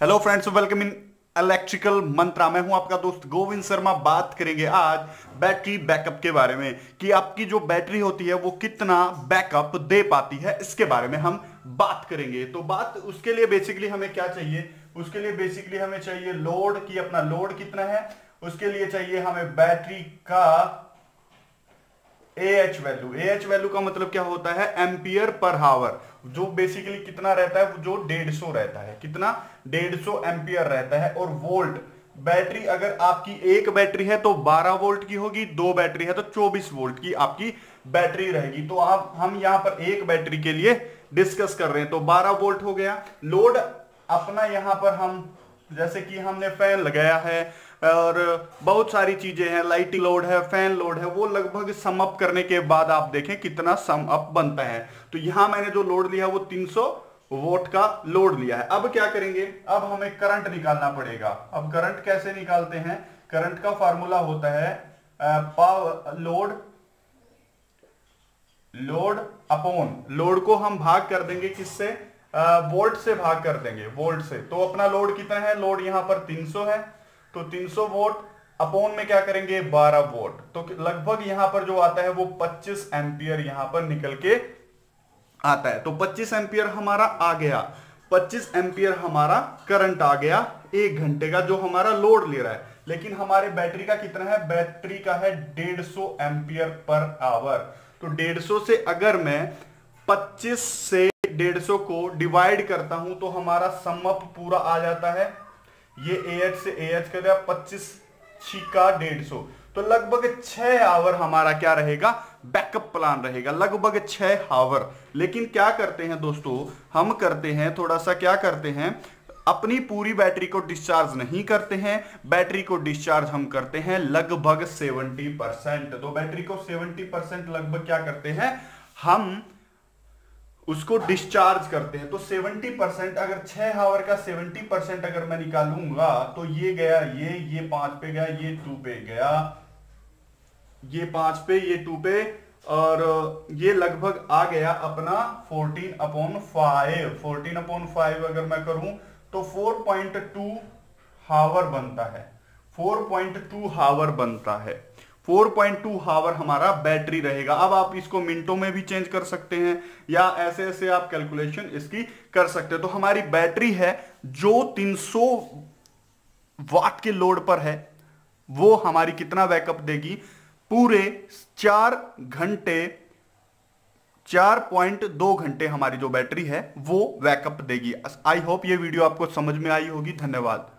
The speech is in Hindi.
Hello friends welcome in electrical Mantra मैं हूँ आपका दोस्त गोविंद शर्मा। बात करेंगे आज बैटरी बैकअप के बारे में कि आपकी जो बैटरी होती है, वो कितना बैकअप दे पाती है। इसके बारे में हम बात करेंगे। तो बात उसके लिए बेसिकली हमें क्या चाहिए? उसके लिए बेसिकली हमें चाहिए लोड की अपना लोड कितना है? उसके लिए चाहिए हमें बैटरी का A H value A H value का मतलब क्या होता है? एम्पियर पर हावर जो बेसिकली कितना रहता है? जो डेढ़ सौ रहता है। कितना? डेढ़ सौ एम्पियर रहता है और वोल्ट बैटरी अगर आपकी एक बैटरी है तो 12 वोल्ट की होगी, दो बैटरी है तो 24 वोल्ट की आपकी बैटरी रहेगी। तो आप, हम यहाँ पर एक बैटरी के लिए डिस्कस कर रहे हैं। तो 12 वोल्ट हो गया। लोड अपना यहाँ पर हम, जैसे कि हमने फ़ैन लगाया है और बहुत सारी चीज़ें हैं लाइटिंग लोड है फ़ैन लोड है, वो लगभग सम अप करने के बाद आप देखें कितना सम अप बनता है। तो यहाँ मैंने जो लोड लिया वो 300 वोट का लोड लिया है। अब क्या करेंगे? अब हमें करंट निकालना पड़ेगा। अब करंट कैसे निकालते हैं? करंट का फॉर्मूला होता है power load load upon load को हम भाग कर देंगे किससे? वोल्ट से भाग कर देंगे वोल्ट से। तो अपना लोड कितना है? लोड यहाँ पर 300 है। तो 300 वोट, अपोन में क्या करेंगे? 12 वोट। तो लगभग यहाँ पर जो आता है वो 25 एम्पियर यहाँ पर निकल के आता है। तो 25 एम्पियर हमारा आ गया। 25 एम्पियर हमारा करंट आ गया एक घंटे का, जो हमारा लोड ले रहा है। लेकिन हमारे बैटरी का कितना है? बैटरी का है 150 एम्पियर पर आवर। तो 150 से अगर मैं 25 से 150 को डिवाइड करता हूँ तो हमारा समअप पूरा आ जाता है ये ए एच से ए एच कर दिया, पच्चीस छिका डेढ़ सौ। तो लगभग छह आवर हमारा क्या रहेगा? बैकअप प्लान रहेगा। लगभग छह आवर लेकिन क्या करते हैं दोस्तों? हम करते हैं, थोड़ा सा क्या करते हैं? अपनी पूरी बैटरी को डिस्चार्ज नहीं करते हैं। बैटरी को डिस्चार्ज हम करते हैं लगभग 70 परसेंट तो बैटरी को 70 परसेंट लगभग क्या करते हैं? हम उसको डिस्चार्ज करते हैं। तो 70 परसेंट अगर छह आवर का 70 परसेंट अगर मैं निकालूँगा तो ये गया, ये ये पाँच पे गया, ये टू पे गया। ये पाँच पे, ये टू पे, और ये लगभग आ गया अपना 14 upon five fourteen upon five अगर मैं करूँ तो 4.2 हावर बनता है। 4.2 हावर बनता है। 4.2 हावर हमारा बैटरी रहेगा। अब आप इसको मिनटों में भी चेंज कर सकते हैं या ऐसे ऐसे आप कैलकुलेशन इसकी कर सकते हैं। तो हमारी बैटरी है जो 300 वाट के लोड पर है। वो हमारी कितना बैकअप देगी? पूरे चार घंटे, चार पॉइंट दो घंटे हमारी जो बैटरी है, वो बैकअप देगी। आई होप ये वीडियो आपको समझ में आई होगी। धन्यवाद।